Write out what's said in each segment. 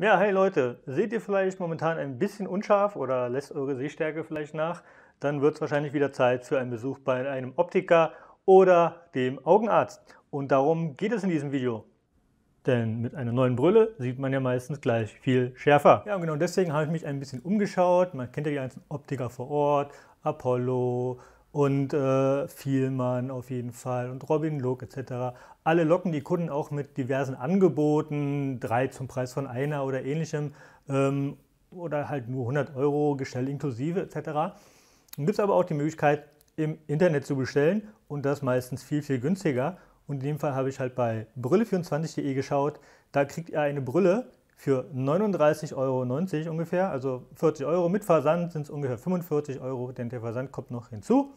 Ja, hey Leute, seht ihr vielleicht momentan ein bisschen unscharf oder lässt eure Sehstärke vielleicht nach? Dann wird es wahrscheinlich wieder Zeit für einen Besuch bei einem Optiker oder dem Augenarzt. Und darum geht es in diesem Video. Denn mit einer neuen Brille sieht man ja meistens gleich viel schärfer. Ja, und genau deswegen habe ich mich ein bisschen umgeschaut. Man kennt ja die ganzen Optiker vor Ort, Apollo, und äh, Vielmann auf jeden Fall und Robin Look etc. Alle locken die Kunden auch mit diversen Angeboten, drei zum Preis von einer oder ähnlichem ähm, oder halt nur 100 Euro Gestell inklusive etc. Dann gibt es aber auch die Möglichkeit im Internet zu bestellen und das meistens viel, viel günstiger. Und in dem Fall habe ich halt bei brille24.de geschaut. Da kriegt ihr eine Brille für 39,90 Euro ungefähr, also 40 Euro. Mit Versand sind es ungefähr 45 Euro, denn der Versand kommt noch hinzu.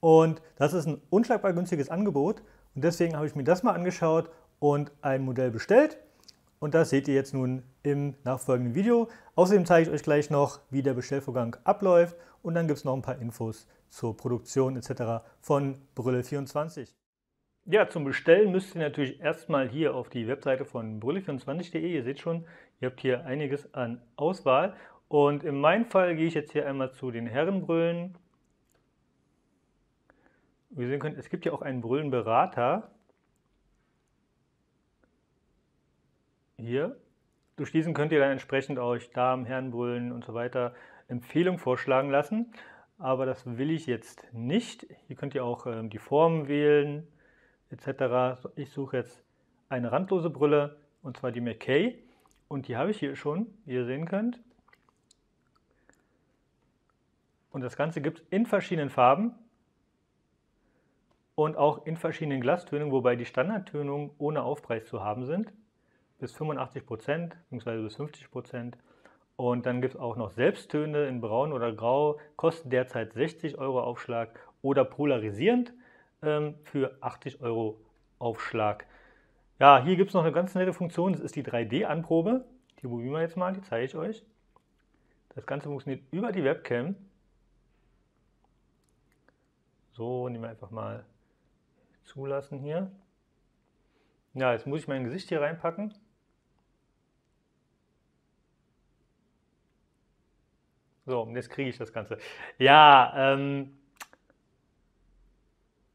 Und das ist ein unschlagbar günstiges Angebot. Und deswegen habe ich mir das mal angeschaut und ein Modell bestellt. Und das seht ihr jetzt nun im nachfolgenden Video. Außerdem zeige ich euch gleich noch, wie der Bestellvorgang abläuft. Und dann gibt es noch ein paar Infos zur Produktion etc. von Brille 24. Ja, zum Bestellen müsst ihr natürlich erstmal hier auf die Webseite von brille24.de. Ihr seht schon, ihr habt hier einiges an Auswahl. Und in meinem Fall gehe ich jetzt hier einmal zu den Herrenbrillen. Wie ihr sehen könnt, es gibt ja auch einen Brillenberater. Hier. Durch diesen könnt ihr dann entsprechend euch Damen, Herrenbrillen und so weiter Empfehlungen vorschlagen lassen. Aber das will ich jetzt nicht. Hier könnt ihr auch ähm, die Formen wählen etc. Ich suche jetzt eine randlose Brille und zwar die McKay und die habe ich hier schon, wie ihr sehen könnt. Und das Ganze gibt es in verschiedenen Farben und auch in verschiedenen Glastönungen, wobei die Standardtönungen ohne Aufpreis zu haben sind, bis 85% bzw. bis 50%. Und dann gibt es auch noch Selbsttöne in Braun oder Grau, kosten derzeit 60 Euro Aufschlag oder polarisierend ähm, für 80 Euro Aufschlag. Ja, hier gibt es noch eine ganz nette Funktion, das ist die 3D-Anprobe. Die probieren wir jetzt mal, die zeige ich euch. Das Ganze funktioniert über die Webcam. So, nehmen wir einfach mal zulassen hier. Ja, jetzt muss ich mein Gesicht hier reinpacken. So, und jetzt kriege ich das Ganze. Ja, ähm,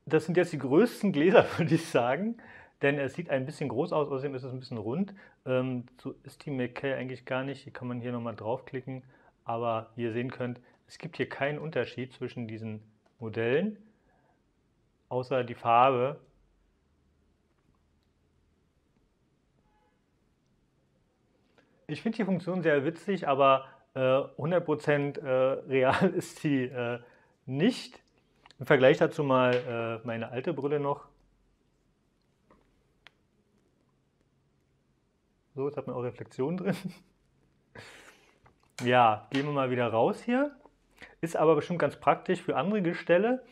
das sind jetzt die größten Gläser, würde ich sagen, denn es sieht ein bisschen groß aus, außerdem ist es ein bisschen rund. Ähm, so ist die McKay eigentlich gar nicht. Hier kann man hier nochmal draufklicken, aber wie ihr sehen könnt, es gibt hier keinen Unterschied zwischen diesen Modellen, außer die Farbe. Ich finde die Funktion sehr witzig, aber äh, 100% äh, real ist sie äh, nicht. Im Vergleich dazu mal äh, meine alte Brille noch. So, jetzt hat man auch Reflexion drin. ja, gehen wir mal wieder raus hier. Ist aber bestimmt ganz praktisch für andere Gestelle.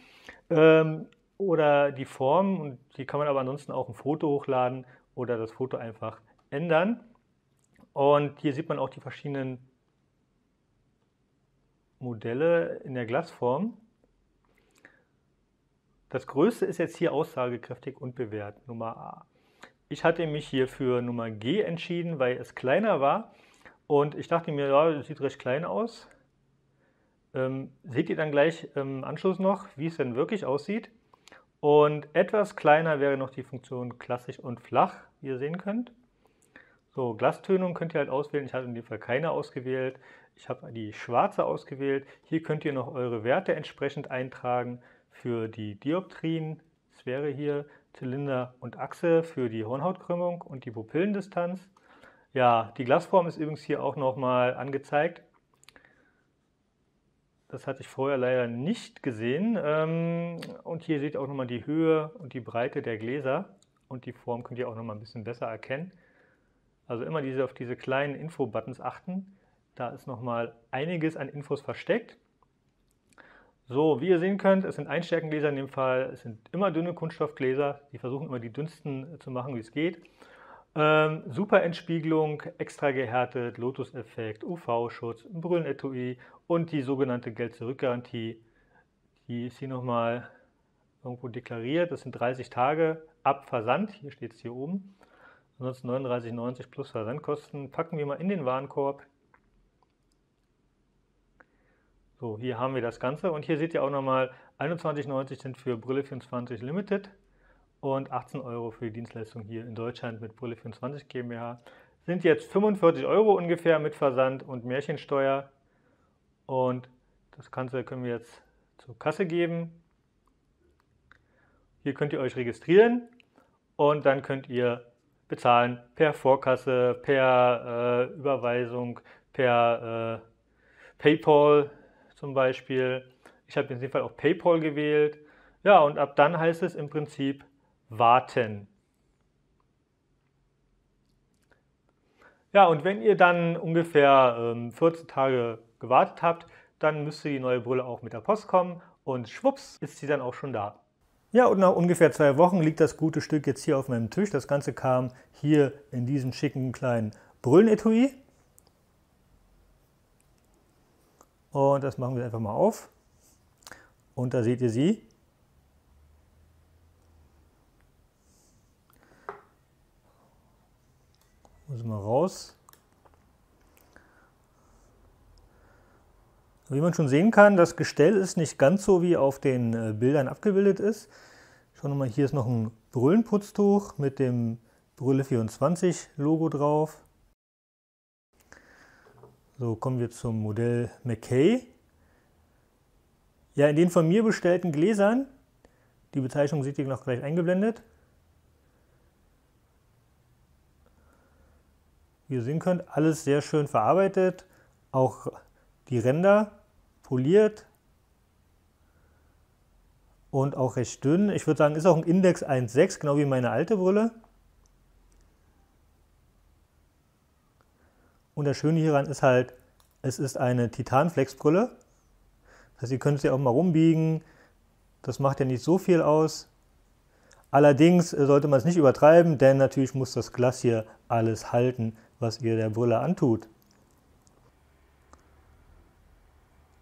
Ähm, oder die Form, und die kann man aber ansonsten auch ein Foto hochladen oder das Foto einfach ändern. Und hier sieht man auch die verschiedenen Modelle in der Glasform. Das größte ist jetzt hier aussagekräftig und bewährt, Nummer A. Ich hatte mich hier für Nummer G entschieden, weil es kleiner war. Und ich dachte mir, ja, das sieht recht klein aus. Ähm, seht ihr dann gleich im Anschluss noch, wie es denn wirklich aussieht. Und etwas kleiner wäre noch die Funktion klassisch und flach, wie ihr sehen könnt. So, Glastönung könnt ihr halt auswählen. Ich habe in dem Fall keine ausgewählt. Ich habe die schwarze ausgewählt. Hier könnt ihr noch eure Werte entsprechend eintragen für die Dioptrien. Es wäre hier Zylinder und Achse für die Hornhautkrümmung und die Pupillendistanz. Ja, die Glasform ist übrigens hier auch nochmal angezeigt. Das hatte ich vorher leider nicht gesehen. Ähm, und hier seht ihr auch nochmal die Höhe und die Breite der Gläser. Und die Form könnt ihr auch nochmal ein bisschen besser erkennen. Also immer diese, auf diese kleinen Info-Buttons achten. Da ist nochmal einiges an Infos versteckt. So, wie ihr sehen könnt, es sind Einstärkengläser in dem Fall. Es sind immer dünne Kunststoffgläser. Die versuchen immer die dünnsten zu machen, wie es geht. Ähm, super Entspiegelung, extra gehärtet, Lotus-Effekt, UV-Schutz, Brüllenetui und die sogenannte Geld-Zurück-Garantie. Die ist hier nochmal irgendwo deklariert. Das sind 30 Tage ab Versand. Hier steht es hier oben. Ansonsten 39,90 plus Versandkosten. Packen wir mal in den Warenkorb. So, hier haben wir das Ganze und hier seht ihr auch nochmal 21,90 sind für Brille 24 Limited und 18 Euro für die Dienstleistung hier in Deutschland mit Brille 24 GmbH. Sind jetzt 45 Euro ungefähr mit Versand und Märchensteuer und das Ganze können wir jetzt zur Kasse geben. Hier könnt ihr euch registrieren und dann könnt ihr bezahlen per Vorkasse, per äh, Überweisung, per äh, PayPal zum Beispiel. Ich habe in dem Fall auch PayPal gewählt. Ja, und ab dann heißt es im Prinzip warten. Ja, und wenn ihr dann ungefähr ähm, 14 Tage gewartet habt, dann müsste die neue Brille auch mit der Post kommen und schwupps ist sie dann auch schon da. Ja, und nach ungefähr zwei Wochen liegt das gute Stück jetzt hier auf meinem Tisch. Das Ganze kam hier in diesem schicken kleinen Brillenetui. Und das machen wir einfach mal auf. Und da seht ihr sie. Muss mal raus. Wie man schon sehen kann, das Gestell ist nicht ganz so wie auf den äh, Bildern abgebildet ist. Schauen wir mal, hier ist noch ein Brüllenputztuch mit dem Brille 24 Logo drauf. So, kommen wir zum Modell McKay. Ja, in den von mir bestellten Gläsern, die Bezeichnung seht ihr noch gleich eingeblendet. Wie ihr sehen könnt, alles sehr schön verarbeitet, auch die Ränder poliert und auch recht dünn. Ich würde sagen, ist auch ein Index 1,6, genau wie meine alte Brille. Und das Schöne hieran ist halt, es ist eine Titanflex-Brille. Das heißt, ihr könnt sie auch mal rumbiegen. Das macht ja nicht so viel aus. Allerdings äh, sollte man es nicht übertreiben, denn natürlich muss das Glas hier alles halten, was ihr der Brille antut.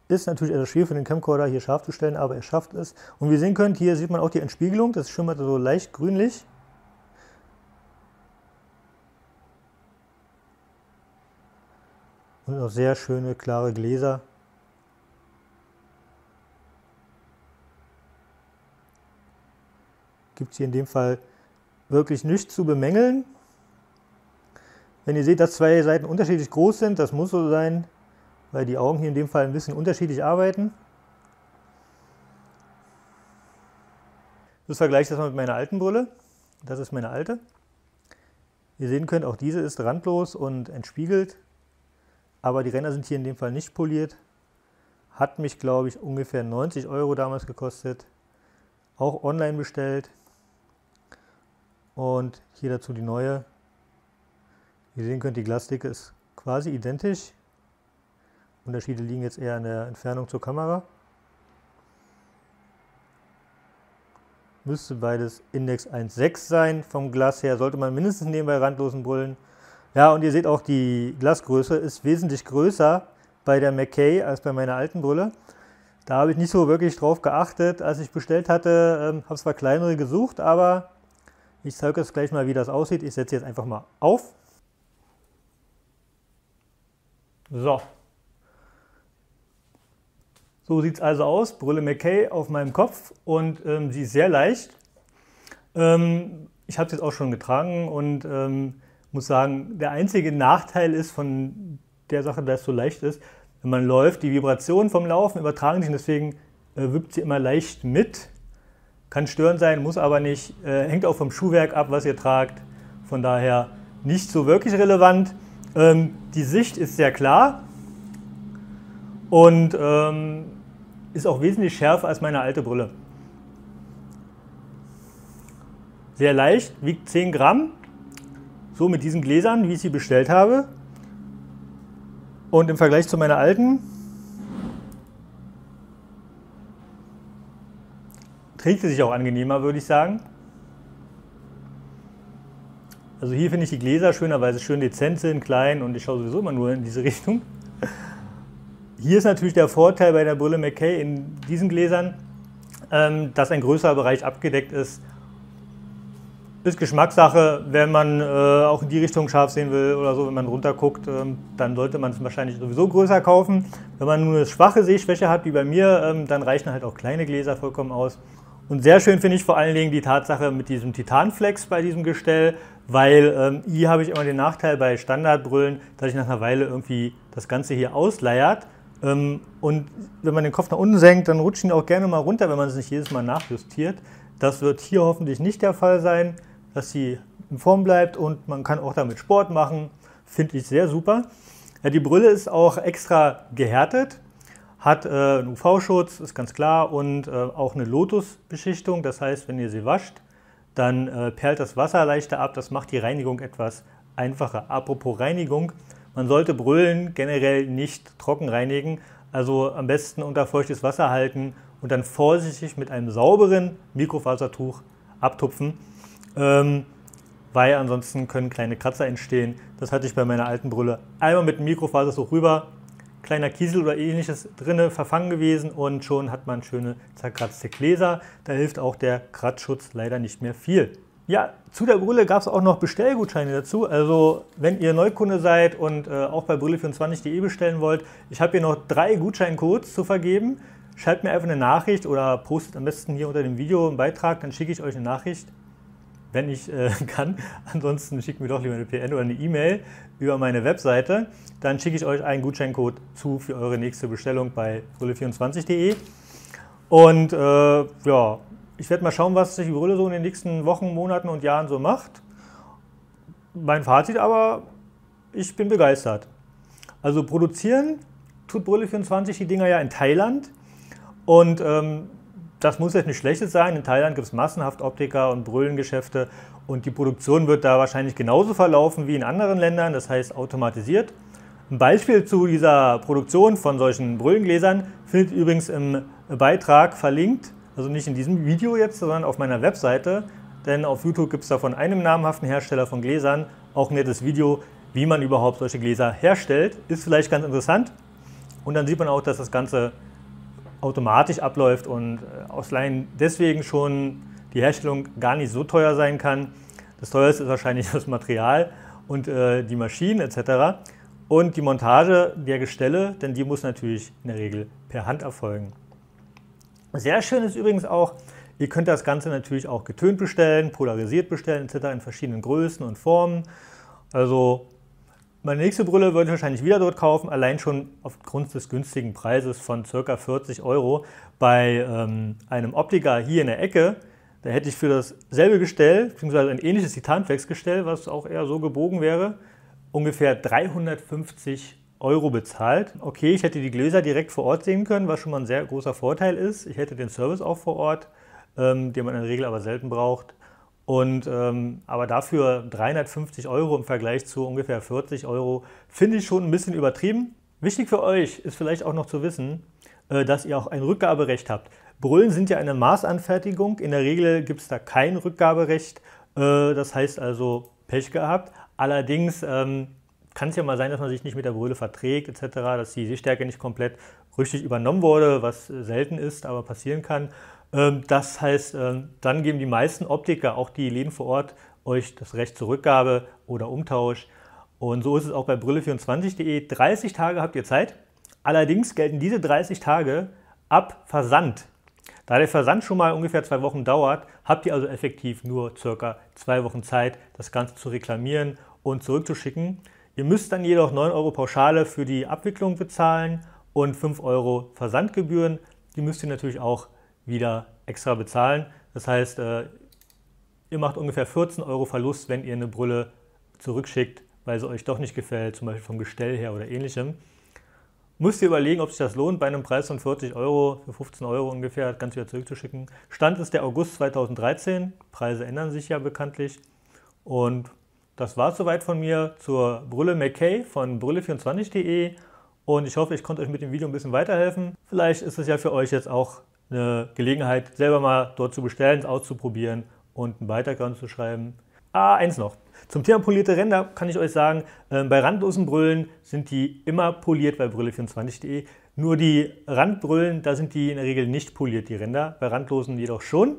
Ist natürlich etwas schwierig für den Camcorder hier scharf zu stellen, aber er schafft es. Und wie ihr sehen könnt, hier sieht man auch die Entspiegelung, das schimmert so leicht grünlich. Und auch sehr schöne, klare Gläser. Gibt es hier in dem Fall wirklich nichts zu bemängeln. Wenn ihr seht, dass zwei Seiten unterschiedlich groß sind, das muss so sein, weil die Augen hier in dem Fall ein bisschen unterschiedlich arbeiten. Das vergleiche ich das mal mit meiner alten Brille. Das ist meine alte. Ihr sehen könnt, auch diese ist randlos und entspiegelt aber die Ränder sind hier in dem Fall nicht poliert. Hat mich, glaube ich, ungefähr 90 Euro damals gekostet. Auch online bestellt. Und hier dazu die neue. Wie ihr sehen könnt, die Glasdicke ist quasi identisch. Unterschiede liegen jetzt eher an der Entfernung zur Kamera. Müsste beides Index 1,6 sein. Vom Glas her sollte man mindestens nehmen bei randlosen Brüllen. Ja, und ihr seht auch, die Glasgröße ist wesentlich größer bei der McKay als bei meiner alten Brille. Da habe ich nicht so wirklich drauf geachtet, als ich bestellt hatte. Ähm, habe zwar kleinere gesucht, aber ich zeige euch gleich mal, wie das aussieht. Ich setze jetzt einfach mal auf. So. So sieht es also aus. Brille McKay auf meinem Kopf und ähm, sie ist sehr leicht. Ähm, ich habe es jetzt auch schon getragen und ähm, muss sagen, der einzige Nachteil ist von der Sache, dass es so leicht ist, wenn man läuft, die Vibrationen vom Laufen übertragen sich und deswegen äh, wippt sie immer leicht mit. Kann störend sein, muss aber nicht. Äh, hängt auch vom Schuhwerk ab, was ihr tragt. Von daher nicht so wirklich relevant. Ähm, die Sicht ist sehr klar und ähm, ist auch wesentlich schärfer als meine alte Brille. Sehr leicht, wiegt 10 Gramm so mit diesen Gläsern, wie ich sie bestellt habe. Und im Vergleich zu meiner alten trägt sie sich auch angenehmer, würde ich sagen. Also hier finde ich die Gläser schöner, weil sie schön dezent sind, klein und ich schaue sowieso immer nur in diese Richtung. Hier ist natürlich der Vorteil bei der Brille McKay in diesen Gläsern, ähm, dass ein größerer Bereich abgedeckt ist ist Geschmackssache, wenn man äh, auch in die Richtung scharf sehen will oder so, wenn man runterguckt, ähm, dann sollte man es wahrscheinlich sowieso größer kaufen. Wenn man nur eine schwache Sehschwäche hat, wie bei mir, ähm, dann reichen halt auch kleine Gläser vollkommen aus. Und sehr schön finde ich vor allen Dingen die Tatsache mit diesem Titanflex bei diesem Gestell, weil ähm, hier habe ich immer den Nachteil bei Standardbrüllen, dass ich nach einer Weile irgendwie das Ganze hier ausleiert. Ähm, und wenn man den Kopf nach unten senkt, dann rutschen die auch gerne mal runter, wenn man es nicht jedes Mal nachjustiert. Das wird hier hoffentlich nicht der Fall sein, dass sie in Form bleibt und man kann auch damit Sport machen. Finde ich sehr super. Ja, die Brille ist auch extra gehärtet hat äh, einen UV-Schutz, ist ganz klar, und äh, auch eine Lotus-Beschichtung. Das heißt, wenn ihr sie wascht, dann äh, perlt das Wasser leichter ab. Das macht die Reinigung etwas einfacher. Apropos Reinigung, man sollte Brüllen generell nicht trocken reinigen. Also am besten unter feuchtes Wasser halten und dann vorsichtig mit einem sauberen Mikrofasertuch abtupfen, ähm, weil ansonsten können kleine Kratzer entstehen. Das hatte ich bei meiner alten Brille. Einmal mit dem Mikrofasertuch rüber, kleiner Kiesel oder ähnliches drinne verfangen gewesen und schon hat man schöne zerkratzte Gläser. Da hilft auch der Kratzschutz leider nicht mehr viel. Ja, zu der Brille gab es auch noch Bestellgutscheine dazu. Also wenn ihr Neukunde seid und äh, auch bei brille24.de bestellen wollt, ich habe hier noch drei Gutscheincodes zu vergeben. Schreibt mir einfach eine Nachricht oder postet am besten hier unter dem Video einen Beitrag, dann schicke ich euch eine Nachricht wenn ich äh, kann. Ansonsten schickt mir doch lieber eine PN oder eine E-Mail über meine Webseite. Dann schicke ich euch einen Gutscheincode zu für eure nächste Bestellung bei brille24.de. Und äh, ja, ich werde mal schauen, was sich die Brille so in den nächsten Wochen, Monaten und Jahren so macht. Mein Fazit aber, ich bin begeistert. Also produzieren tut Brille24 die Dinger ja in Thailand. Und ähm, das muss jetzt nicht schlechtes sein. In Thailand gibt es massenhaft Optiker und Brüllengeschäfte und die Produktion wird da wahrscheinlich genauso verlaufen wie in anderen Ländern, das heißt automatisiert. Ein Beispiel zu dieser Produktion von solchen Brüllengläsern findet übrigens im Beitrag verlinkt, also nicht in diesem Video jetzt, sondern auf meiner Webseite, denn auf YouTube gibt es da von einem namhaften Hersteller von Gläsern auch ein nettes Video, wie man überhaupt solche Gläser herstellt. Ist vielleicht ganz interessant. Und dann sieht man auch, dass das Ganze automatisch abläuft und äh, aus Laien deswegen schon die Herstellung gar nicht so teuer sein kann. Das teuerste ist wahrscheinlich das Material und äh, die Maschinen etc. Und die Montage der Gestelle, denn die muss natürlich in der Regel per Hand erfolgen. Sehr schön ist übrigens auch, ihr könnt das Ganze natürlich auch getönt bestellen, polarisiert bestellen etc. in verschiedenen Größen und Formen. Also meine nächste Brille würde ich wahrscheinlich wieder dort kaufen, allein schon aufgrund des günstigen Preises von ca. 40 Euro bei ähm, einem Optiker hier in der Ecke. Da hätte ich für dasselbe Gestell, beziehungsweise ein ähnliches Titanflex-Gestell, was auch eher so gebogen wäre, ungefähr 350 Euro bezahlt. Okay, ich hätte die Gläser direkt vor Ort sehen können, was schon mal ein sehr großer Vorteil ist. Ich hätte den Service auch vor Ort, ähm, den man in der Regel aber selten braucht. Und, ähm, aber dafür 350 Euro im Vergleich zu ungefähr 40 Euro finde ich schon ein bisschen übertrieben. Wichtig für euch ist vielleicht auch noch zu wissen, äh, dass ihr auch ein Rückgaberecht habt. Brüllen sind ja eine Maßanfertigung. In der Regel gibt es da kein Rückgaberecht. Äh, das heißt also Pech gehabt. Allerdings ähm, kann es ja mal sein, dass man sich nicht mit der Brille verträgt etc., dass die Sehstärke nicht komplett richtig übernommen wurde, was selten ist, aber passieren kann. Ähm, das heißt, ähm, dann geben die meisten Optiker, auch die Läden vor Ort, euch das Recht zur Rückgabe oder Umtausch. Und so ist es auch bei brille24.de. 30 Tage habt ihr Zeit. Allerdings gelten diese 30 Tage ab Versand. Da der Versand schon mal ungefähr zwei Wochen dauert, habt ihr also effektiv nur circa zwei Wochen Zeit, das Ganze zu reklamieren und zurückzuschicken. Ihr müsst dann jedoch 9 Euro Pauschale für die Abwicklung bezahlen und 5 Euro Versandgebühren. Die müsst ihr natürlich auch wieder extra bezahlen. Das heißt, äh, ihr macht ungefähr 14 Euro Verlust, wenn ihr eine Brille zurückschickt, weil sie euch doch nicht gefällt, zum Beispiel vom Gestell her oder ähnlichem. Müsst ihr überlegen, ob sich das lohnt, bei einem Preis von 40 Euro, für 15 Euro ungefähr, ganz wieder zurückzuschicken. Stand ist der August 2013, Preise ändern sich ja bekanntlich. Und das war es soweit von mir zur Brille McKay von brille24.de. Und ich hoffe, ich konnte euch mit dem Video ein bisschen weiterhelfen. Vielleicht ist es ja für euch jetzt auch eine Gelegenheit, selber mal dort zu bestellen, es auszuprobieren und einen Beitrag zu schreiben. Ah, eins noch. Zum Thema polierte Ränder kann ich euch sagen, äh, bei randlosen Brüllen sind die immer poliert bei brille24.de. Nur die Randbrüllen, da sind die in der Regel nicht poliert, die Ränder, bei randlosen jedoch schon.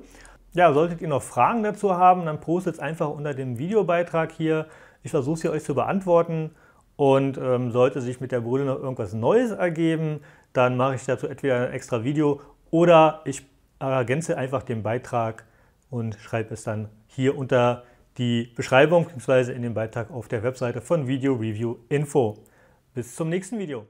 Ja, solltet ihr noch Fragen dazu haben, dann postet es einfach unter dem Videobeitrag hier. Ich versuche sie euch zu beantworten. Und ähm, sollte sich mit der Brille noch irgendwas Neues ergeben, dann mache ich dazu entweder ein extra Video oder ich ergänze einfach den Beitrag und schreibe es dann hier unter die Beschreibung bzw. in den Beitrag auf der Webseite von Video Review Info. Bis zum nächsten Video.